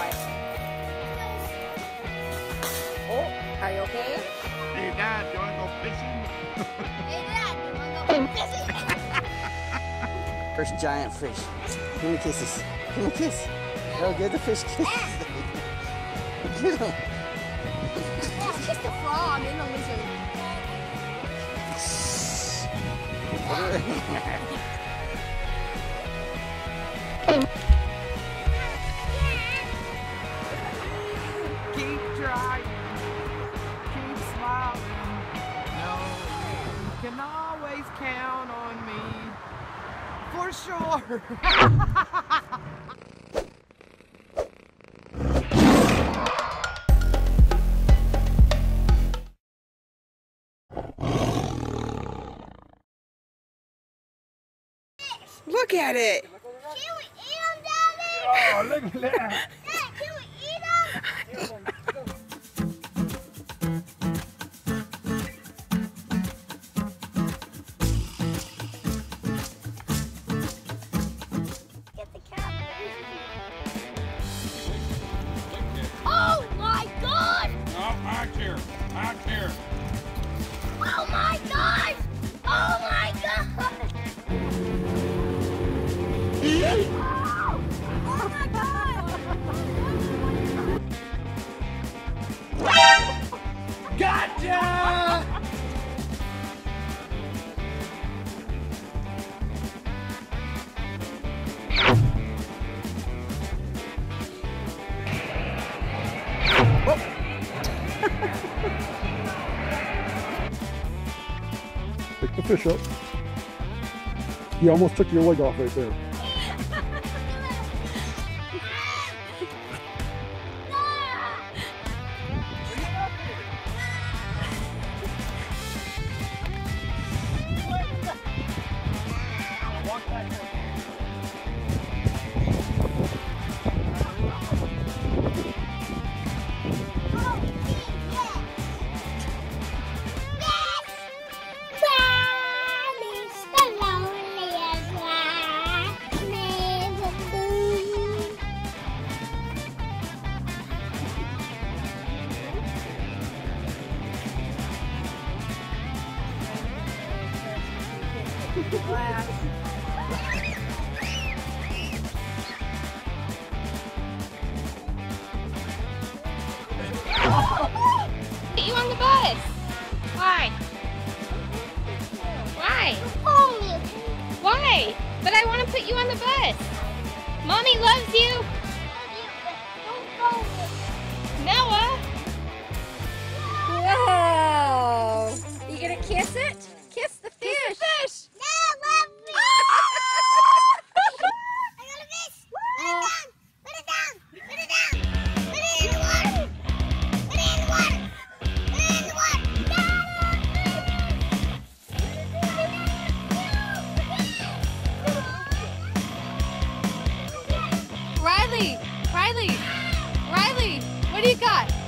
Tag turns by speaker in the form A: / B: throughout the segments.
A: What? Oh, are you okay?
B: Hey, Dad, you want to go fishing?
C: First giant fish. Give me kisses. Give me a kiss. Oh, give the fish kisses. Get him.
D: It's just a frog and a lizard.
A: For sure. Look at it.
D: Can we eat them, Daddy?
B: Oh, look at that.
D: Dad, can we eat them?
B: Out here.
D: Oh my god! Oh my god! Oh my god!
A: Gotcha!
E: Pick the fish up. You almost took your leg off right there.
F: Put you on the bus. Why? Why? Why? But I want to put you on the bus. Mommy loves you. Riley. Riley. Riley. What do you got?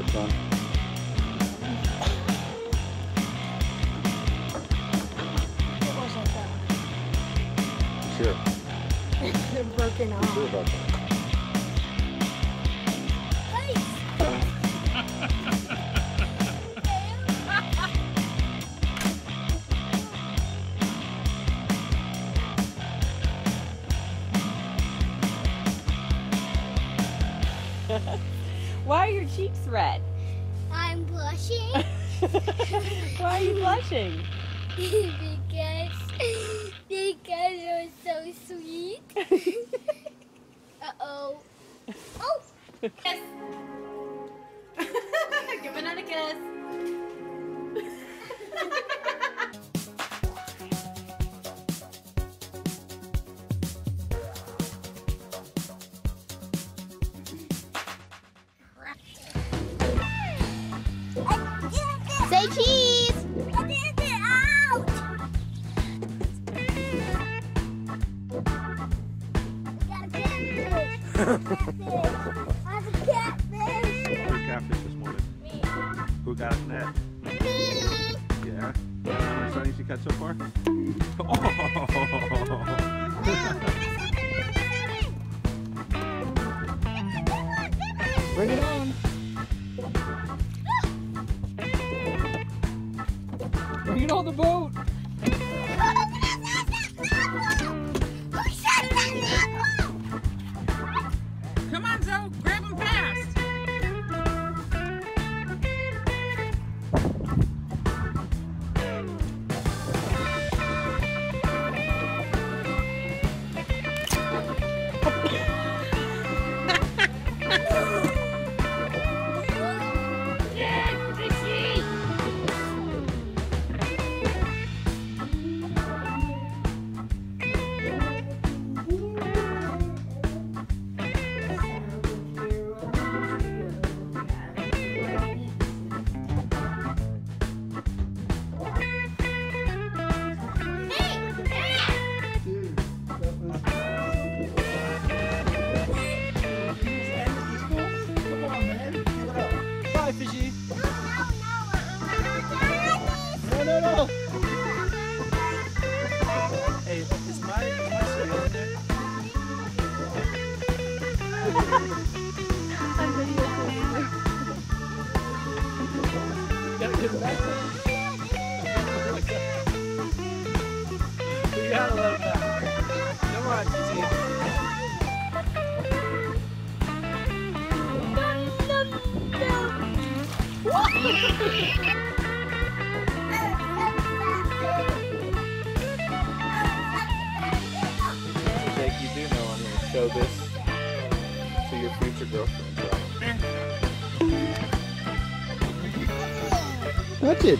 D: there, son. What was Sure. It's broken off.
C: Sure about that.
G: Why are your cheeks red?
D: I'm blushing
G: Why are you blushing?
D: because because you're so sweet. Uh oh. Oh.
G: Kiss. Give another kiss.
H: Catfish this morning. Me. Who got a net? Me. Yeah. How many sunnies you caught so far?
F: Oh. Bring it on. Gotta get back. You gotta it back. Come on,
C: gonna show this your girlfriend. Touch it.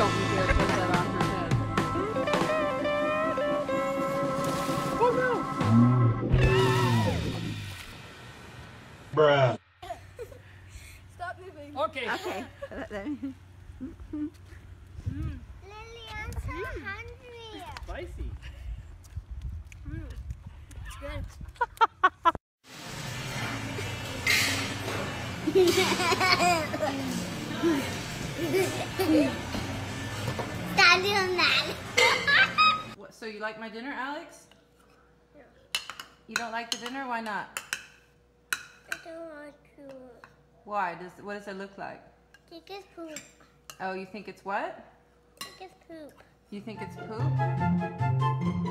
G: Don't you dare put that on her head.
H: Bruh.
D: Stop moving.
A: Okay.
G: Okay.
D: Lily, I'm so hungry.
F: Spicy.
D: It's good. Stop doing that.
G: What, so you like my dinner, Alex? You don't like the dinner? Why not?
D: I don't want to.
G: Why? Does what does it look like?
D: Take his poop.
G: Oh, you think it's what?
D: Take his poop.
G: You think it's poop?